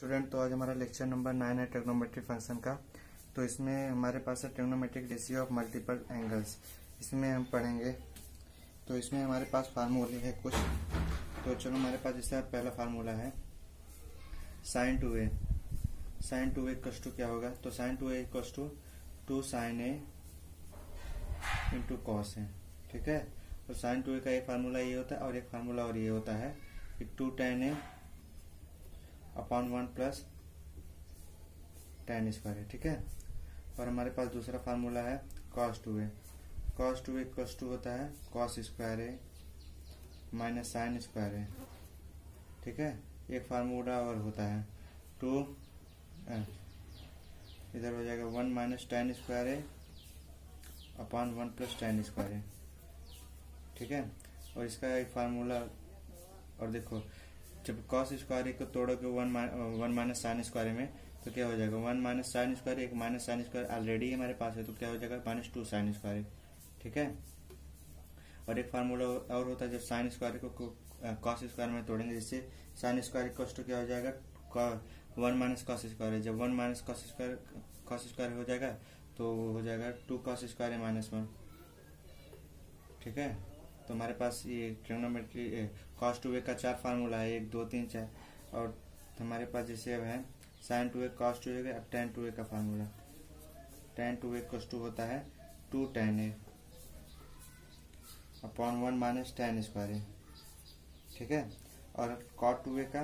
Student तो आज हमारा लेक्चर नंबर नाइन है टेक्नोमेट्रिक फ़ंक्शन का। तो इसमें हमारे पास है trigonometric ratio of multiple angles इसमें हम पढ़ेंगे। तो इसमें हमारे पास फार्मूले है कुछ। तो चलो, हमारे पास जैसे पहला फार्मूला है। Sine two A sine two A cos two क्या होगा? तो sine two A cos two two sine A into cos है ठीक है? तो साइन टू ए का एक फार्मूला ये होता है और एक फार्मूला और ये होता है कि two tan A upon one plus tan square है, ठीक है? और हमारे पास दूसरा फार्मूला है cos two A cos two A cos two होता है cos square A minus sine square A ठीक है? एक फार्मूला और होता है टू इधर हो जाएगा one minus tan square A upon one plus tan square A ठीक है? और इसका एक फार्मूला और देखो जब कॉस स्क्वायर को तोड़ोगे one one minus sine square में तो क्या हो जाएगा? वन माइनस साइन स्क्वायर एक माइनस साइन स्क्वायर ऑलरेडी हमारे पास है तो क्या हो जाएगा? माइनस टू साइन स्क्वायर ठीक है? और एक फार्मूला और होता है, जब साइन स्क्वायर को कॉस स्क्वायर में तोड़ेंगे, जिससे साइन स्क्वायर कॉस टू क्या हो जाएगा? वन माइनस कॉस स्क्वायर जब one minus cos square cos square हो जाएगा तो हो जाएगा two cos square minus one ठीक है? तो हमारे पास ये ट्रिग्नोमेट्री कॉस टू ए का चार फार्मूला है, एक, दो, तीन, चार। और हमारे पास जैसे अब है sine two A cos two A अब टेन टू ए का formula tan two A cos two होता है two tan A upon one minus tan square A ठीक है? और कॉट टू ए का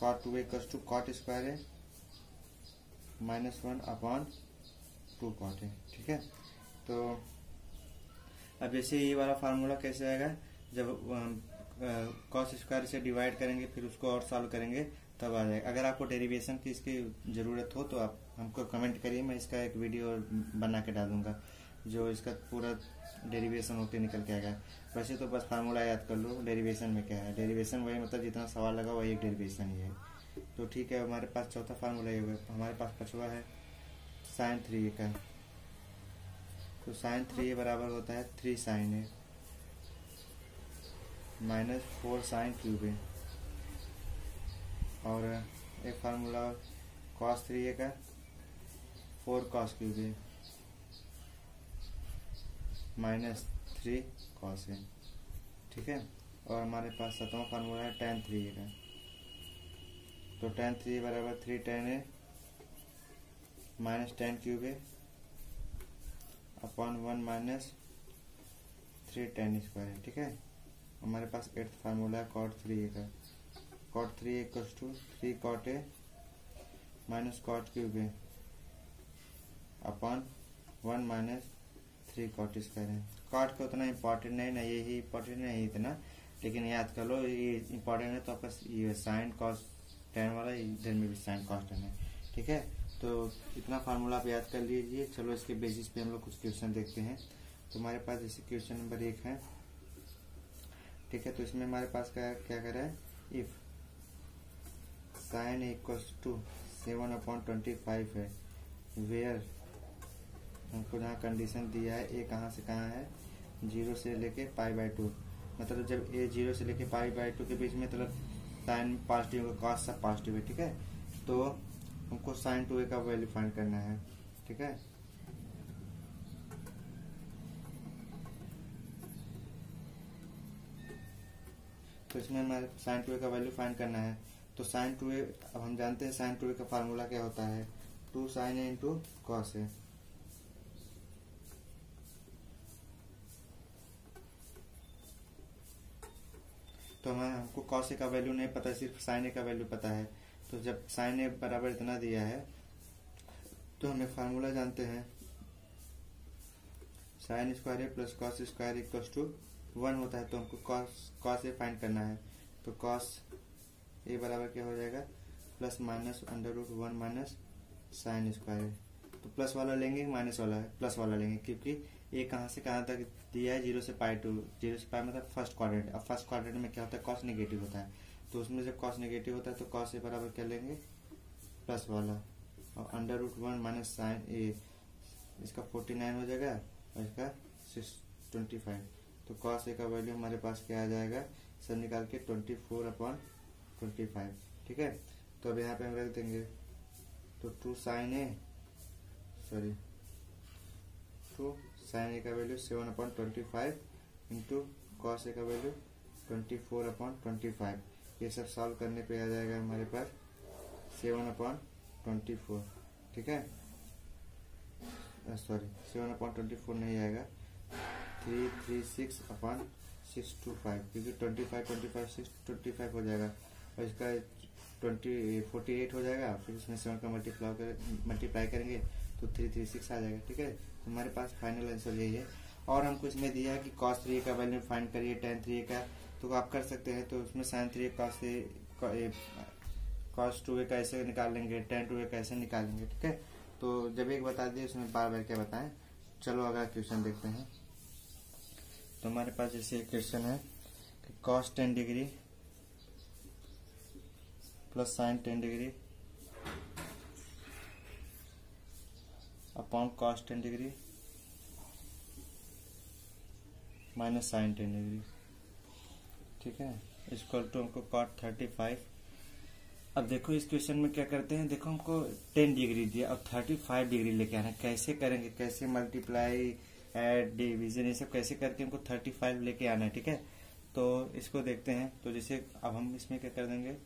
cot two cos two cot square A minus one upon two cot A ठीक है? तो अब जैसे ये वाला फार्मूला कैसे आएगा? जब कॉस स्क्वायर से डिवाइड करेंगे, फिर उसको और सॉल्व करेंगे, तब आ जाएगा। अगर आपको डेरिवेशन की इसकी ज़रूरत हो तो आप हमको कमेंट करिए, मैं इसका एक वीडियो बना के डालूँगा, जो इसका पूरा डेरिवेशन होकर निकल के आएगा। वैसे तो बस फार्मूला याद कर लो डेरिवेशन में क्या है? डेरिवेशन वही मतलब जितना सवाल लगा, वही एक डेरिवेशन ही है। तो ठीक है, हमारे पास चौथा फार्मूला ये होगा हमारे पास पछुआ है साइन थ्री का। तो साइन थ्री ए बराबर होता है three sine A minus four sine cube A और एक फार्मूला कॉस थ्री ए का four cos cube A minus three cos A ठीक है? और हमारे पास सतवा फार्मूला है टेन थ्री ए का. तो टेन थ्री बराबर three tan A minus tan cube A upon one minus three tan square है, ठीक है? हमारे पास एट्थ फार्मूला है कॉट थ्री ए का cot three equals to three cot A minus cot cube A upon one minus three cot square है। Cot का उतना इम्पोर्टेंट नहीं, ना यही इम्पोर्टेंट नहीं इतना। लेकिन याद कर लो, ये इम्पोर्टेंट है तो आपका ये साइन कॉस टेन वाला, इधर में भी साइन कॉस टेन है, ठीक है? तो इतना फार्मूला आप याद कर लीजिए। चलो इसके बेसिस पे हम लोग कुछ क्वेश्चन देखते हैं। तो हमारे पास जैसे क्वेश्चन नंबर एक है। ठीक है तो इसमें हमारे पास क्या क्या कर रहा है? If sine equals to seven upon twenty five है। वेयर हमको जहाँ कंडीशन दिया है ए कहाँ से कहाँ है? ज़ीरो से लेके पाई बाई टू मतलब जब ए ज़ीरो से लेके पाई बाई टू के बीच में मतलब साइन पॉजिटिव होगा कॉस सब पॉजिटिव है, ठीक है? तो हमको साइन टू ए का वैल्यू फाइंड करना है, ठीक है? तो इसमें हमारे साइन टू ए का वैल्यू फाइंड करना है। तो साइन टू ए अब हम जानते हैं साइन टू ए का फार्मूला क्या होता है? Two sine A into cos A तो हमें हमको कॉस ए का वैल्यू नहीं पता, सिर्फ़ साइन ए का वैल्यू पता है। तो जब साइन ए बराबर इतना दिया है तो हमें फार्मूला जानते हैं। Sine square A plus cos square equal to one होता है तो हमको कॉस कॉस ए फाइंड करना है। तो कॉस ए बराबर क्या हो जाएगा? Plus minus under root one minus sine square तो प्लस वाला लेंगे माइनस वाला है प्लस वाला लेंगे, क्योंकि ए कहाँ से कहाँ तक दिया है? ज़ीरो से पाई टू ज़ीरो से पाई मतलब फ़र्स्ट क्वाड्रेंट अब फ़र्स्ट क्वाड्रेंट में क्या होता है? कॉस नेगेटिव होता है। तो उसमें जब कॉस नेगेटिव होता है तो कॉस ए बराबर क्या लेंगे? प्लस वाला। और under root one minus sine A इसका फोर्टी नाइन हो जाएगा और इसका सिक्स ट्वेंटी फाइव तो कॉस ए का वैल्यू हमारे पास क्या आ जाएगा? सब निकाल के twenty four upon twenty five ठीक है? तो अब यहाँ पे हम रख देंगे। तो two sine A sorry two sine A का value seven upon twenty five into cos A का value twenty four upon twenty five ये सब सॉल्व करने पे आ जाएगा हमारे पास सेवन अपॉन ट्वेंटी फोर ठीक है? Sorry seven upon twenty four नहीं आएगा। Three three six upon six two five क्योंकि twenty five twenty five six twenty five हो जाएगा। और इसका ट्वेंटी फोर्टी एट हो जाएगा, फिर इसमें सेवन का मल्टीप्लाई कर मल्टीप्लाई करेंगे तो थ्री थ्री सिक्स आ जाएगा, ठीक है? तो हमारे पास फाइनल आंसर यही है। और हमको इसमें दिया है कि कॉस थ्री का वैल्यू फाइंड करिए टेन थ्री का। तो आप कर सकते हैं तो उसमें sine three cos cos two A कैसे ऐसे निकाल लेंगे टेन टू ए कैसे निकालेंगे ठीक है? तो जब एक बता दिए उसमें बार बार क्या बताएँ? चलो अगला क्वेश्चन देखते हैं। तो हमारे पास जैसे एक क्वेश्चन है कि cos ten degree plus sine ten degree upon cos ten degree minus sine ten degree ठीक है? इक्वल टू हमको कॉट थर्टी फाइव अब देखो इस क्वेश्चन में क्या करते हैं? देखो हमको टेन डिग्री दिया। अब थर्टी फाइव डिग्री लेके आना कैसे करेंगे? कैसे मल्टीप्लाई एड डिविजन ये सब कैसे करके हमको थर्टी फाइव लेके आना है? ठीक है? तो इसको देखते हैं। तो जैसे अब हम इसमें क्या कर देंगे?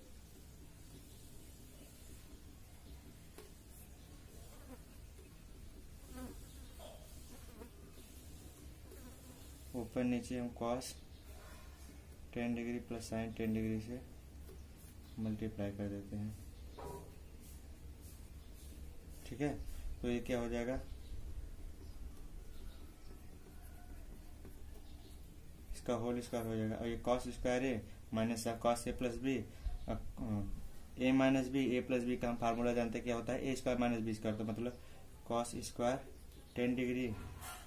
ऊपर नीचे हम cos ten degree plus sine ten degree से मल्टीप्लाई कर देते हैं। ठीक है? तो ये क्या हो जाएगा? इसका होल स्क्वायर हो जाएगा। और ये कॉस स्क्वायर है minus cos A plus B A minus B A plus B का हम फार्मूला जानते हैं क्या होता है? A square minus B square तो मतलब cos square ten degree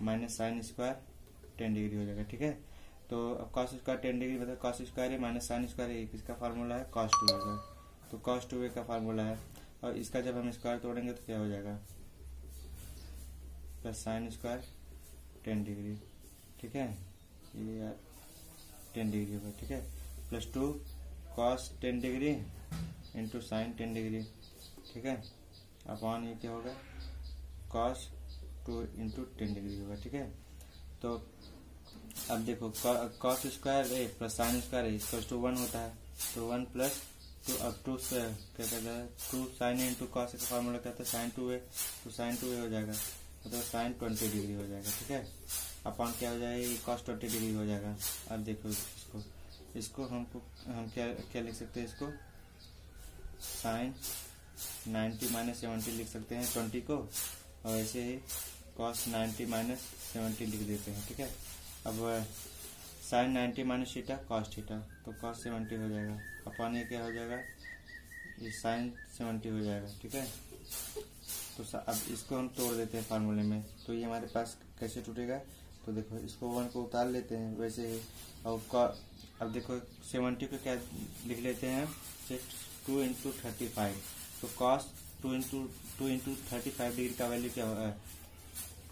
minus sine square ten degree हो जाएगा। ठीक है? तो अब कॉस स्क्वायर टेन डिग्री मतलब कॉस स्क्वायर है माइनस साइन स्क्वायर है किसका फार्मूला है कॉस टू का तो कॉस टू का फार्मूला है। और इसका जब हम स्क्वायर तोड़ेंगे तो क्या हो जाएगा? Plus sine square ten degree ठीक है? ये यार टेन डिग्री होगा, ठीक है? Plus two cos ten degree into sine ten degree ठीक है? अपॉन ये क्या होगा? Cos two into ten degree होगा, ठीक है? तो अब देखो cos square A plus sine square A equal to one होता है। तो वन प्लस टू अब टू क्या कहता है? टू साइन इंटू कॉस का फॉर्मूला कहता है? साइन टू ए तो साइन टू ए हो जाएगा। मतलब साइन ट्वेंटी डिग्री हो जाएगा, ठीक है? अपॉन क्या हो जाएगा? कॉस ट्वेंटी डिग्री हो जाएगा। अब देखो इसको। इसको हमको, हम क्या क्या लिख सकते हैं इसको? साइन नाइन्टी माइनस सेवेंटी लिख सकते हैं ट्वेंटी को। और ऐसे ही कॉस नाइन्टी माइनस सेवेंटी लिख देते हैं, ठीक है? अब sine ninety minus theta cos theta. तो कॉस सेवेंटी हो जाएगा। अपॉन ये क्या हो जाएगा? ये साइन सेवेंटी हो जाएगा, ठीक है? तो अब इसको हम तोड़ देते हैं फार्मूले में। तो ये हमारे पास कैसे टूटेगा? तो देखो, इसको वन को उतार लेते हैं, वैसे ही। और अब देखो सेवेंटी को क्या लिख लेते हैं? टू इंटू थर्टी फाइव तो cos two into two into thirty five degree का वैल्यू क्या होगा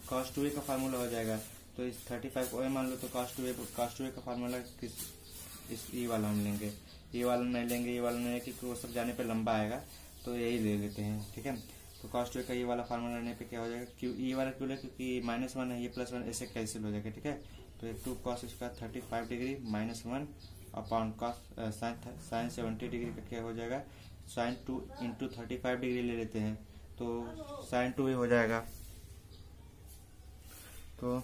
कॉस टू ए का फार्मूला हो जाएगा। तो इस थर्टी फाइव को मान लो तो कास्ट ए कास्ट ए का फार्मूला किस, इस ई वाला हम लेंगे। ई वाला नहीं लेंगे ये वाला नहीं क्योंकि वो सब जाने पे लंबा आएगा तो यही ले लेते हैं, ठीक है? तो कास्ट ए का ये वाला फार्मूला लेने पे क्या हो जाएगा? क्यों ई वाला क्यों ले? क्योंकि माइनस वन है ये प्लस वन ऐसे कैंसिल हो जाएगा, ठीक है? तो एक टू कॉस इसका thirty five degree minus one upon cos sine sine seventy degree का क्या हो जाएगा? Sine two into thirty five degree ले लेते हैं तो साइन टू ही हो जाएगा। तो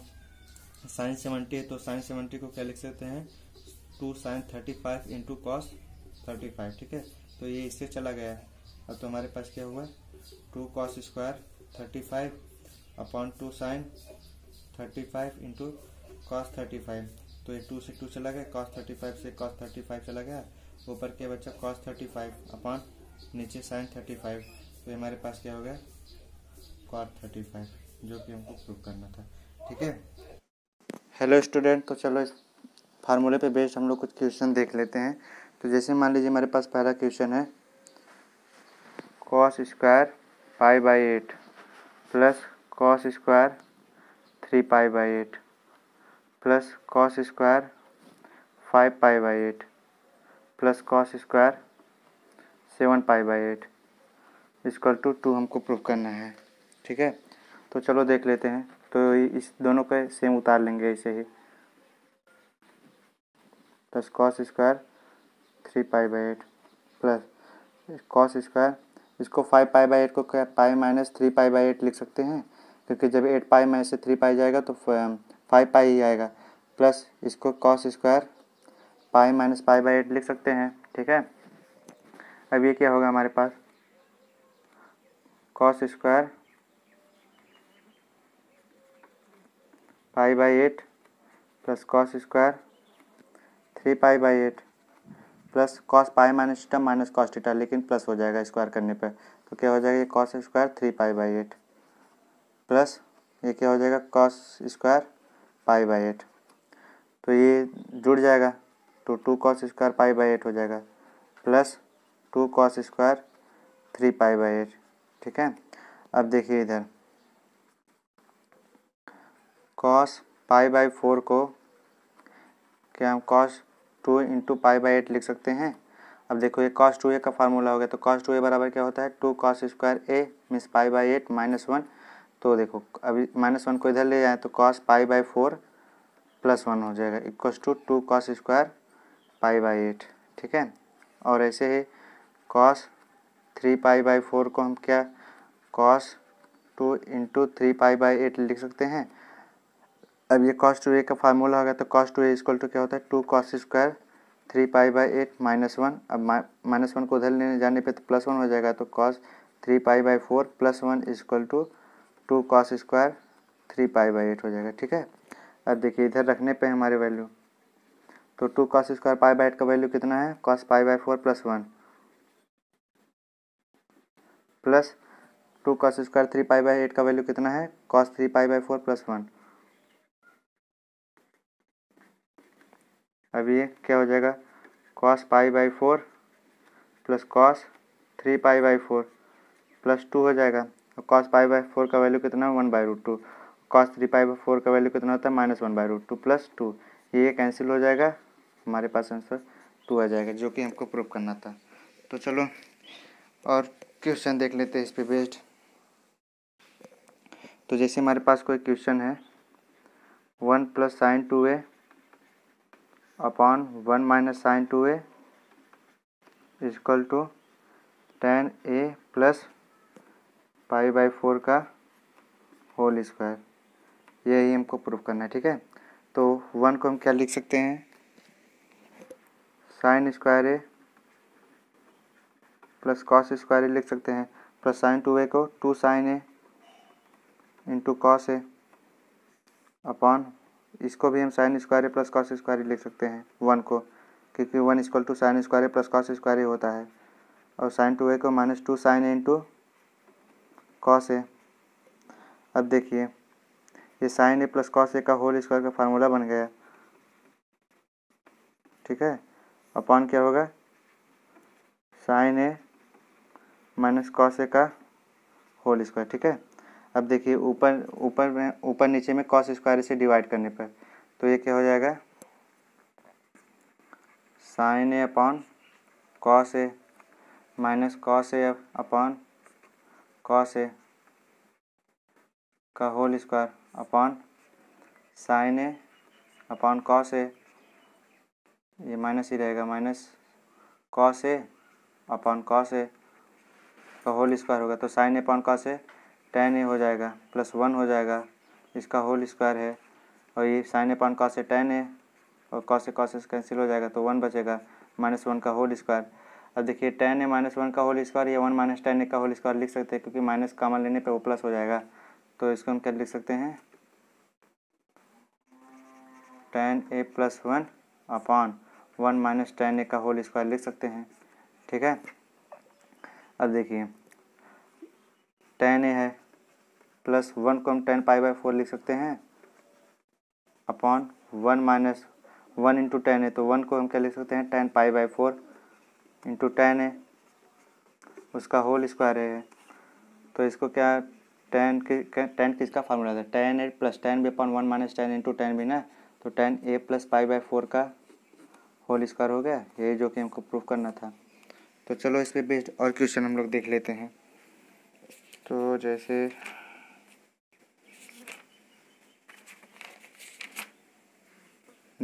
साइन सेवेंटी है तो साइन सेवेंटी को क्या लिख सकते हैं? Two sine thirty five into cos thirty five, ठीक है? तो ये इससे चला गया अब तो हमारे पास क्या हुआ? Two cos square thirty five upon two sine thirty five into cos thirty five. तो ये टू से टू चला गया, कॉस थर्टी फाइव से कॉस थर्टी फाइव चला गया। ऊपर क्या बच्चा कॉस थर्टी फाइव अपॉन नीचे साइन थर्टी फाइव। तो हमारे पास क्या हो गया? कॉस थर्टी फाइव, जो कि हमको प्रूव करना था, ठीक है? हेलो स्टूडेंट तो चलो इस फार्मूले पे बेस्ड हम लोग कुछ क्वेश्चन देख लेते हैं। तो जैसे मान लीजिए हमारे पास पहला क्वेश्चन है cos square pi by eight plus cos square three pi by eight plus cos square five pi by eight plus cos square seven pi by eight equal to two हमको प्रूव करना है। ठीक है? तो चलो देख लेते हैं। तो इस दोनों पे सेम उतार लेंगे ऐसे ही। Plus cos square three pi by eight plus cos square इसको फाइव पाई बाई एट को pi minus three pi by eight लिख सकते हैं? क्योंकि जब एट पाई माइनस से थ्री पाई जाएगा तो फाइव पाई ही आएगा। प्लस इसको cos square pi minus pi by eight लिख सकते हैं, ठीक है? अब ये क्या होगा हमारे पास? Cos square pi by eight plus cos square three pi by eight plus cos pi minus theta minus cos theta लेकिन प्लस हो जाएगा स्क्वायर करने पर तो क्या हो जाएगा? ये cos square three pi by eight plus ये क्या हो जाएगा? Cos square pi by eight तो ये जुड़ जाएगा। तो two cos square pi by eight हो जाएगा plus two cos square three pi by eight ठीक है? अब देखिए इधर। कॉस पाई बाई फोर को क्या हम cos two into pi by eight लिख सकते हैं? अब देखो ये कॉस टू ए का फार्मूला हो गया तो कॉस टू ए बराबर क्या होता है? Two cos square A means pi by eight minus one तो देखो, अभी माइनस वन को इधर ले जाए तो cos pi by four plus one हो जाएगा equals to two cos square pi by eight ठीक है? और ऐसे ही cos three pi by four को हम क्या cos two into three pi by eight लिख सकते हैं? अब ये कॉस टू ए का फार्मूला होगा तो cos two A equal to क्या होता है? Two cos square three pi by eight minus one अब माइनस वन को उधर लेने जाने पे तो प्लस वन हो जाएगा तो cos three pi by four plus one equal to two cos square three pi by eight हो जाएगा, ठीक है? अब देखिए, इधर रखने पे हमारे वैल्यू तो two cos square pi by eight का वैल्यू कितना है? Cos pi by four plus one plus two cos square three pi by eight का वैल्यू कितना है? Cos three pi by four plus one अब ये क्या हो जाएगा? Cos pi by four plus cos three pi by four plus two हो जाएगा। और कॉस पाई बाई फोर का वैल्यू कितना? One by root two cos three pi by four का वैल्यू कितना होता है? Minus one by root two plus two ये कैंसिल हो जाएगा। हमारे पास आंसर टू आ जाएगा, जो कि हमको प्रूव करना था। तो चलो, और क्वेश्चन देख लेते हैं इस पर बेस्ड तो जैसे हमारे पास कोई क्वेश्चन है one plus sine two A upon one minus sine two A is equal to tan A plus pi by four का होल स्क्वायर यही हमको प्रूफ करना है, ठीक है? तो वन को हम क्या लिख सकते हैं? Sine square A plus cos square A लिख सकते हैं। प्लस साइन टू ए को two sine A into cos A upon इसको भी हम sine square plus cos square लिख सकते हैं वन को, क्योंकि one equal to sine square plus cos square होता है। और साइन टू ए को minus two sine A into cos A अब देखिए, ये sine A plus cos A का होल स्क्वायर का फार्मूला बन गया। ठीक है? अपॉन क्या होगा? Sine A minus cos A का होल स्क्वायर ठीक है? अब देखिए, ऊपर ऊपर में, ऊपर नीचे में कॉस स्क्वायर से डिवाइड करने पर। तो ये क्या हो जाएगा? Sine A upon cos A minus cos A upon cos A का whole square upon sine A upon cos A ये माइनस ही रहेगा। Minus cos A upon cos A का होल स्क्वायर होगा। तो sine A upon cos A tan A हो जाएगा plus one हो जाएगा, इसका होल स्क्वायर है, और ये साइन ए पान कॉस ए टेन ए और cos A cos A cancel हो जाएगा तो वन बचेगा माइनस वन का होल स्क्वायर अब देखिए टेन ए माइनस वन का होल स्क्वायर या वन माइनस टेन ए का होल स्क्वायर लिख सकते हैं, क्योंकि माइनस कामन लेने पे वो प्लस हो जाएगा. तो इसको हम क्या लिख सकते हैं? Tan A plus one upon one minus tan A का होल स्क्वायर लिख सकते हैं, ठीक है? अब देखिए टेन ए है प्लस वन को हम टेन पाई बाई फोर लिख सकते हैं, upon one minus one into tan है तो वन को हम क्या लिख सकते हैं? Tan pi by four into tan है, उसका होल स्क्वायर है। तो इसको क्या टेन के, टेन किसका फार्मूला था? Tan A plus tan B upon one minus tan into tan भी ना तो tan A plus pi by four का होल स्क्वायर हो गया यही जो कि हमको प्रूफ करना था। तो चलो इस पर बेस्ड और क्वेश्चन हम लोग देख लेते हैं। तो जैसे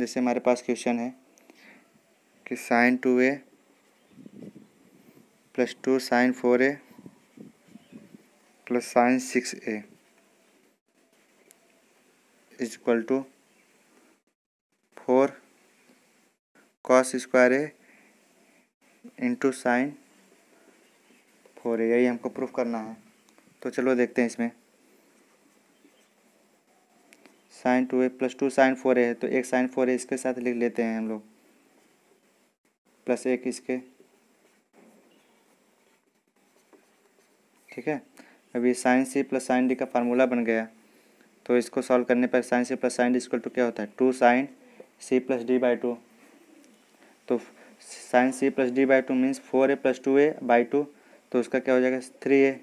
जैसे हमारे पास क्वेश्चन है कि sine two A plus two sine four A plus sine six A is equal to four cos square A into sine four A यही हमको प्रूफ करना है। तो चलो देखते हैं इसमें। Sine two A plus two sine four A है तो एक साइन फोर ए इसके साथ लिख लेते हैं हम लोग। प्लस एक इसके। ठीक है? अभी sine C plus sine D का फार्मूला बन गया। तो इसको सॉल्व करने पर sine C plus sine D equal to क्या होता है? Two sine C plus D by two. तो sine C plus D by two means four A plus two A by two तो उसका क्या हो जाएगा? थ्री ए।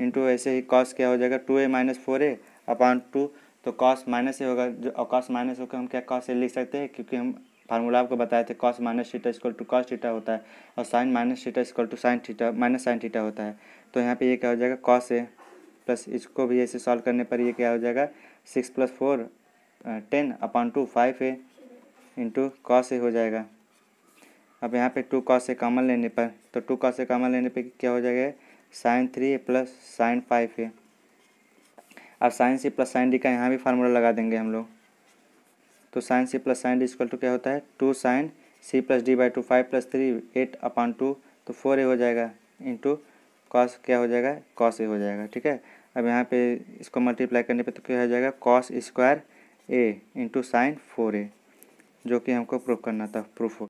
इंटू ऐसे ही कॉस क्या हो जाएगा? Two A minus four A upon two तो कॉस माइनस ए होगा, जो कॉस माइनस होकर हम क्या कॉस ए लिख सकते हैं? क्योंकि हम फार्मूला आपको बताए थे cos minus theta equal to cos theta होता है, और sine minus theta equal to sine theta minus sine theta होता है। तो यहाँ पे ये क्या हो जाएगा? कॉस ए प्लस इसको भी ऐसे सॉल्व करने पर ये क्या हो जाएगा? Six plus four ten upon two five A into cos A हो जाएगा। अब यहाँ पे टू कॉस से कॉमन लेने पर तो टू कॉस से कॉमन लेने पर क्या हो जाएगा? Sine three plus sine five है अब sine C plus sine D का यहाँ भी फार्मूला लगा देंगे हम लोग। तो sine C plus sine D equal to क्या होता है? Two sine C plus D by two five plus three eight upon two तो फोर ए हो जाएगा इंटू कॉस क्या हो जाएगा? कॉस ए हो जाएगा, ठीक है? अब यहाँ पे इसको मल्टीप्लाई करने पे तो क्या हो जाएगा? Cos square A into sine four A जो कि हमको प्रूफ करना था प्रूफ हो